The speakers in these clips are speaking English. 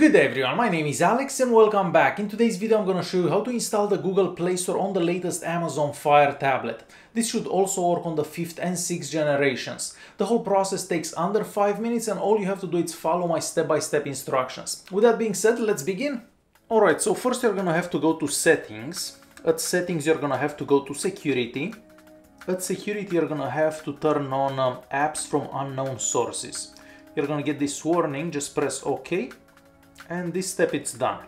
Good day everyone, my name is Alex and welcome back. In today's video I'm gonna show you how to install the Google Play Store on the latest Amazon Fire tablet. This should also work on the 5th and 6th generations. The whole process takes under 5 minutes and all you have to do is follow my step-by-step -step instructions. With that being said, let's begin. Alright, so first you're gonna have to go to settings. At settings you're gonna have to go to security. At security you're gonna have to turn on um, apps from unknown sources. You're gonna get this warning, just press OK and this step it's done.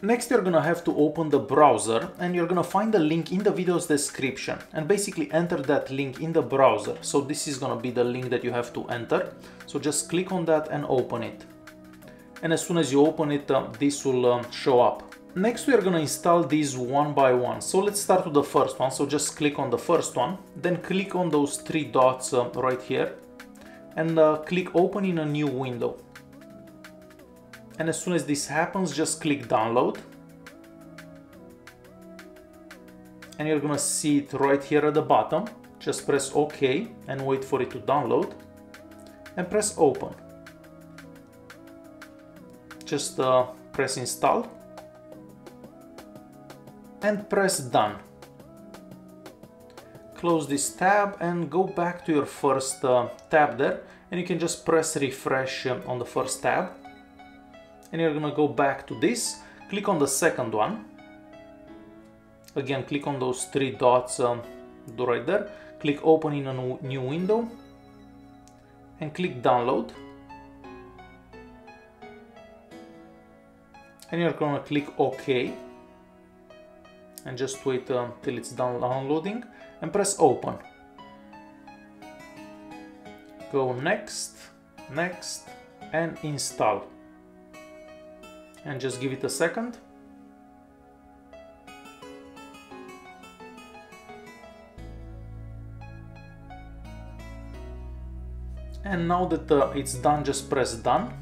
Next you're gonna have to open the browser and you're gonna find the link in the video's description and basically enter that link in the browser. So this is gonna be the link that you have to enter. So just click on that and open it. And as soon as you open it, uh, this will uh, show up. Next we are gonna install these one by one. So let's start with the first one. So just click on the first one, then click on those three dots uh, right here and uh, click open in a new window and as soon as this happens just click download. And you're gonna see it right here at the bottom. Just press OK and wait for it to download. And press open. Just uh, press install. And press done. Close this tab and go back to your first uh, tab there. And you can just press refresh um, on the first tab and you're gonna go back to this. Click on the second one. Again click on those three dots um, right there. Click open in a new window. And click download. And you're gonna click OK. And just wait uh, till it's done downloading and press open. Go next next and install and just give it a second. And now that uh, it's done, just press done.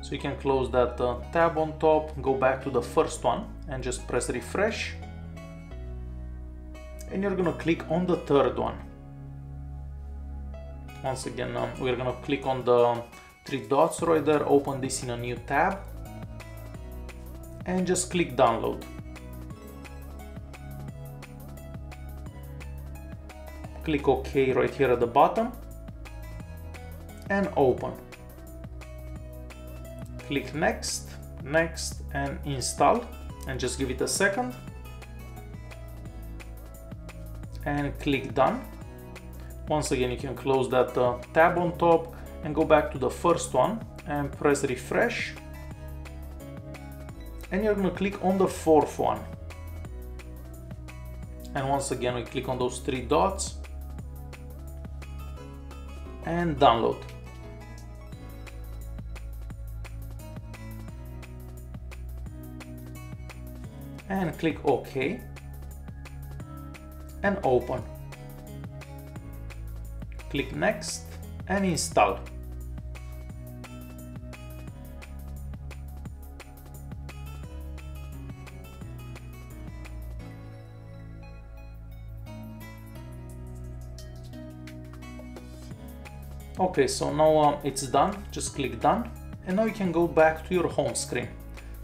So you can close that uh, tab on top, go back to the first one and just press refresh. And you're gonna click on the third one. Once again, um, we're gonna click on the three dots right there, open this in a new tab and just click download. Click OK right here at the bottom and open. Click next, next and install and just give it a second and click done. Once again you can close that uh, tab on top and go back to the first one and press refresh. And you're going to click on the fourth one. And once again we click on those three dots. And download. And click OK. And open. Click next and install Okay, so now uh, it's done, just click done and now you can go back to your home screen.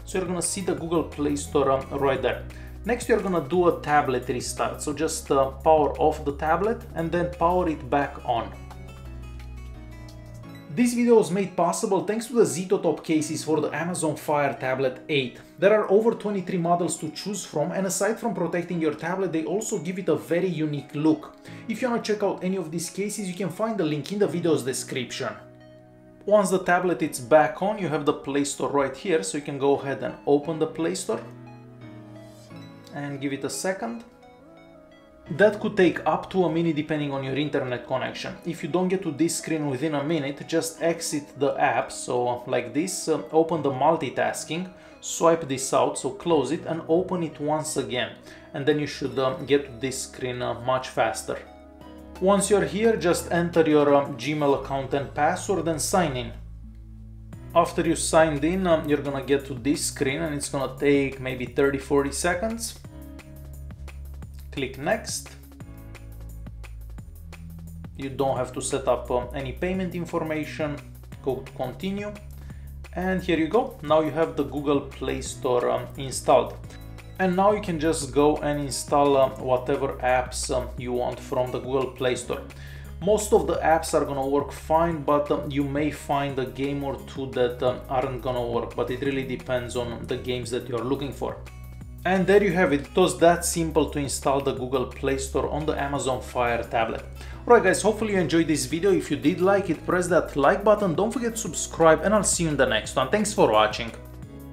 So you're gonna see the Google Play Store um, right there. Next you're gonna do a tablet restart, so just uh, power off the tablet and then power it back on. This video was made possible thanks to the Ztotop cases for the Amazon Fire Tablet 8. There are over 23 models to choose from and aside from protecting your tablet they also give it a very unique look. If you wanna check out any of these cases you can find the link in the video's description. Once the tablet is back on you have the Play Store right here so you can go ahead and open the Play Store and give it a second. That could take up to a minute depending on your internet connection. If you don't get to this screen within a minute, just exit the app, so like this, uh, open the multitasking, swipe this out, so close it and open it once again. And then you should uh, get to this screen uh, much faster. Once you're here, just enter your um, Gmail account and password and sign in. After you signed in, um, you're gonna get to this screen and it's gonna take maybe 30-40 seconds click next. You don't have to set up uh, any payment information, go to continue And here you go, now you have the Google Play Store um, installed. And now you can just go and install uh, whatever apps um, you want from the Google Play Store. Most of the apps are gonna work fine, but um, you may find a game or two that um, aren't gonna work, but it really depends on the games that you're looking for. And there you have it, it was that simple to install the Google Play Store on the Amazon Fire tablet. Alright guys, hopefully you enjoyed this video, if you did like it, press that like button, don't forget to subscribe and I'll see you in the next one. Thanks for watching.